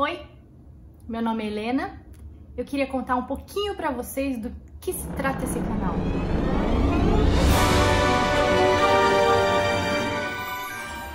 Oi, meu nome é Helena. Eu queria contar um pouquinho para vocês do que se trata esse canal.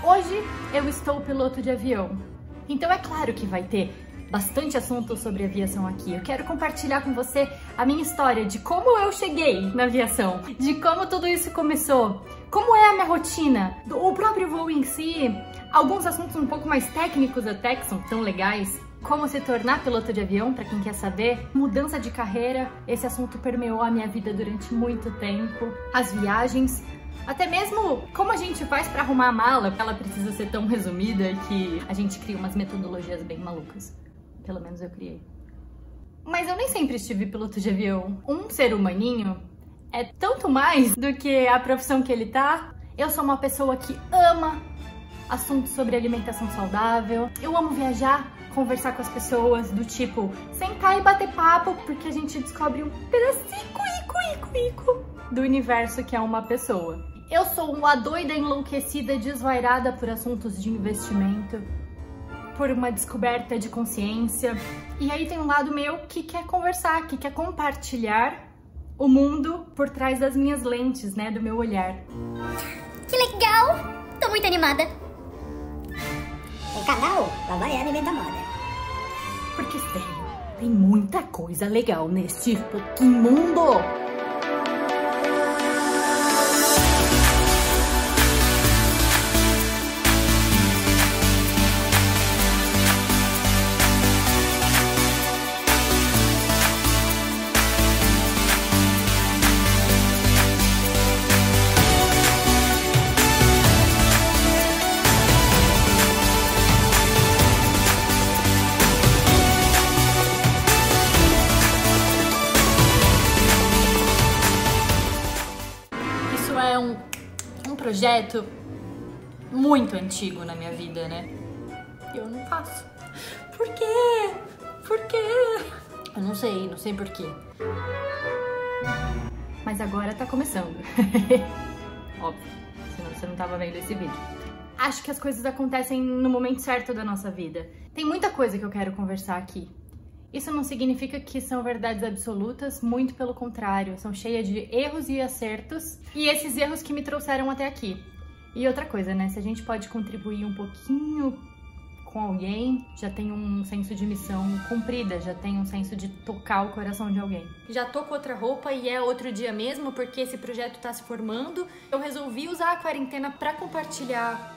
Hoje eu estou piloto de avião, então é claro que vai ter bastante assunto sobre aviação aqui. Eu quero compartilhar com você a minha história de como eu cheguei na aviação, de como tudo isso começou, como é a minha rotina, o próprio voo em si, alguns assuntos um pouco mais técnicos até que são tão legais. Como se tornar piloto de avião, para quem quer saber, mudança de carreira, esse assunto permeou a minha vida durante muito tempo, as viagens, até mesmo como a gente faz para arrumar a mala, ela precisa ser tão resumida que a gente cria umas metodologias bem malucas. Pelo menos eu criei. Mas eu nem sempre estive piloto de avião. Um ser humaninho é tanto mais do que a profissão que ele tá. Eu sou uma pessoa que ama assuntos sobre alimentação saudável. Eu amo viajar, conversar com as pessoas, do tipo, sentar e bater papo, porque a gente descobre um pedacinho ico, ico, ico, do universo que é uma pessoa. Eu sou uma doida enlouquecida, desvairada por assuntos de investimento, por uma descoberta de consciência. E aí tem um lado meu que quer conversar, que quer compartilhar o mundo por trás das minhas lentes, né, do meu olhar. Que legal! Tô muito animada. O canal Lavaiana Inventa Moda. Porque, sério, tem muita coisa legal neste fucking mundo! Projeto muito antigo na minha vida, né? Eu não faço. Por quê? Por quê? Eu não sei, não sei por quê. Mas agora tá começando. Óbvio, senão você não tava vendo esse vídeo. Acho que as coisas acontecem no momento certo da nossa vida. Tem muita coisa que eu quero conversar aqui. Isso não significa que são verdades absolutas, muito pelo contrário, são cheias de erros e acertos, e esses erros que me trouxeram até aqui. E outra coisa, né? Se a gente pode contribuir um pouquinho com alguém, já tem um senso de missão cumprida, já tem um senso de tocar o coração de alguém. Já tô com outra roupa e é outro dia mesmo, porque esse projeto tá se formando. Eu resolvi usar a quarentena para compartilhar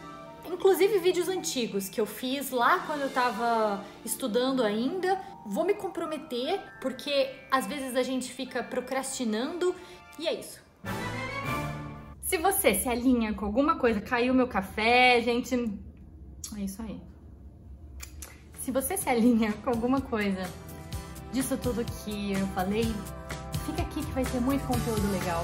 inclusive vídeos antigos que eu fiz lá quando eu tava estudando ainda. Vou me comprometer, porque às vezes a gente fica procrastinando e é isso. Se você se alinha com alguma coisa, caiu meu café, gente. É isso aí. Se você se alinha com alguma coisa disso tudo que eu falei, fica aqui que vai ter muito conteúdo legal.